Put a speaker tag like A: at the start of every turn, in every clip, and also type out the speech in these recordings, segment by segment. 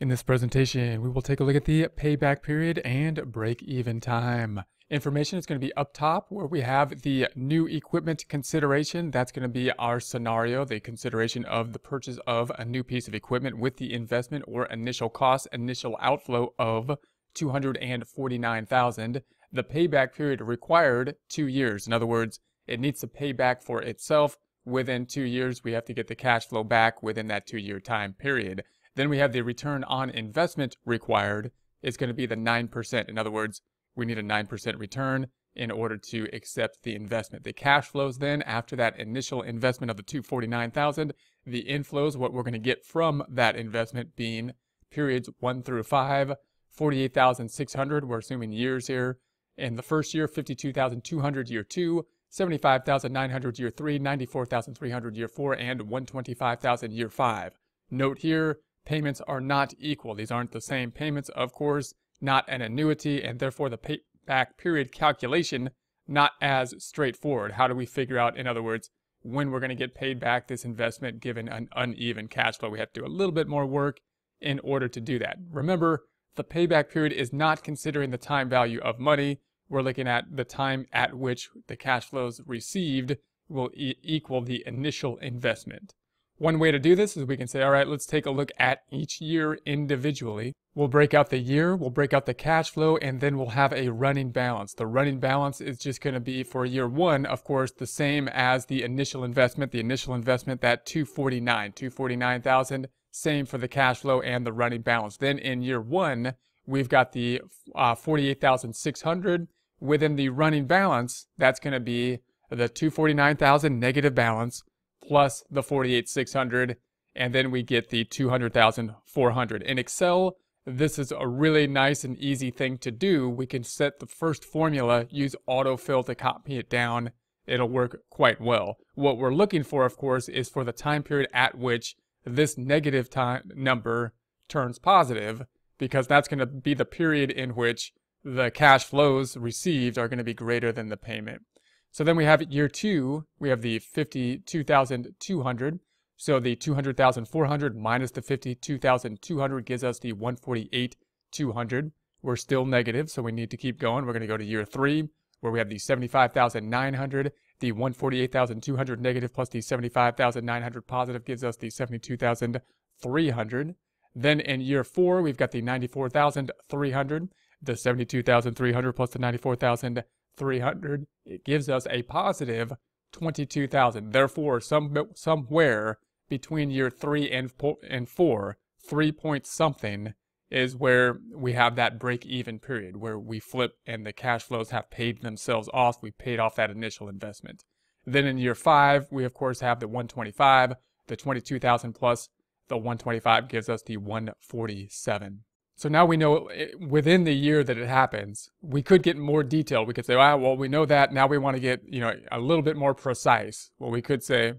A: In this presentation, we will take a look at the payback period and break-even time. Information is going to be up top where we have the new equipment consideration. That's going to be our scenario, the consideration of the purchase of a new piece of equipment with the investment or initial cost, initial outflow of 249,000. The payback period required 2 years. In other words, it needs to pay back for itself within 2 years. We have to get the cash flow back within that 2-year time period. Then we have the return on investment required is going to be the 9%. In other words, we need a 9% return in order to accept the investment. The cash flows then after that initial investment of the 249,000, the inflows what we're going to get from that investment being periods 1 through 5, 48,600, we're assuming years here. In the first year, 52,200 year 2, 75,900 year 3, 94,300 year 4, and 125,000 year 5. Note here, payments are not equal. These aren't the same payments, of course, not an annuity, and therefore the payback period calculation not as straightforward. How do we figure out, in other words, when we're going to get paid back this investment given an uneven cash flow? We have to do a little bit more work in order to do that. Remember, the payback period is not considering the time value of money. We're looking at the time at which the cash flows received will e equal the initial investment. One way to do this is we can say, all right, let's take a look at each year individually. We'll break out the year, we'll break out the cash flow, and then we'll have a running balance. The running balance is just going to be for year one, of course, the same as the initial investment. The initial investment, that 249, 249,000, same for the cash flow and the running balance. Then in year one, we've got the uh, 48,600. Within the running balance, that's going to be the 249,000 negative balance plus the 48,600, and then we get the 200,400. In Excel, this is a really nice and easy thing to do. We can set the first formula, use autofill to copy it down. It'll work quite well. What we're looking for, of course, is for the time period at which this negative time number turns positive, because that's going to be the period in which the cash flows received are going to be greater than the payment. So then we have year two, we have the 52,200. So the 200,400 minus the 52,200 gives us the 148,200. We're still negative, so we need to keep going. We're going to go to year three, where we have the 75,900, the 148,200 negative plus the 75,900 positive gives us the 72,300. Then in year four, we've got the 94,300, the 72,300 plus the 94,000 300, it gives us a positive 22,000. Therefore, some, somewhere between year 3 and, and 4, 3 point something is where we have that break even period where we flip and the cash flows have paid themselves off. We paid off that initial investment. Then in year 5, we of course have the 125, the 22,000 plus the 125 gives us the 147. So now we know eh, within the year that it happens, we could get more detail. We could say, ah, well, we know that. Now we want to get, you know, a little bit more precise. Well, we could say,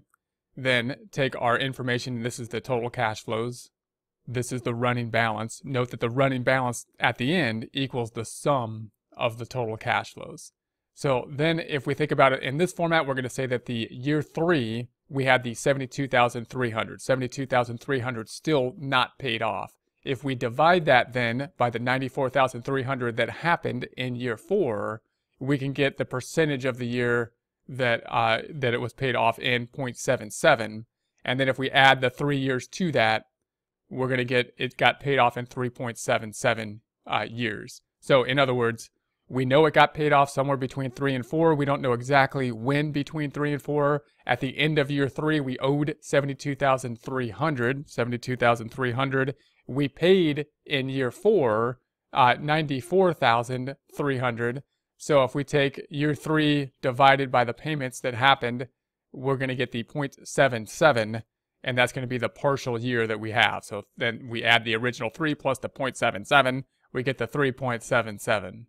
A: then take our information. This is the total cash flows. This is the running balance. Note that the running balance at the end equals the sum of the total cash flows. So then if we think about it in this format, we're going to say that the year three, we had the 72,300. 72,300 still not paid off. If we divide that then by the 94,300 that happened in year four, we can get the percentage of the year that uh, that it was paid off in 0.77. And then if we add the three years to that, we're going to get it got paid off in 3.77 uh, years. So in other words, we know it got paid off somewhere between three and four. We don't know exactly when between three and four. At the end of year three, we owed 72,300, 72,300 we paid in year four uh, 94,300. So if we take year three divided by the payments that happened, we're going to get the 0.77, and that's going to be the partial year that we have. So then we add the original three plus the 0.77, we get the 3.77.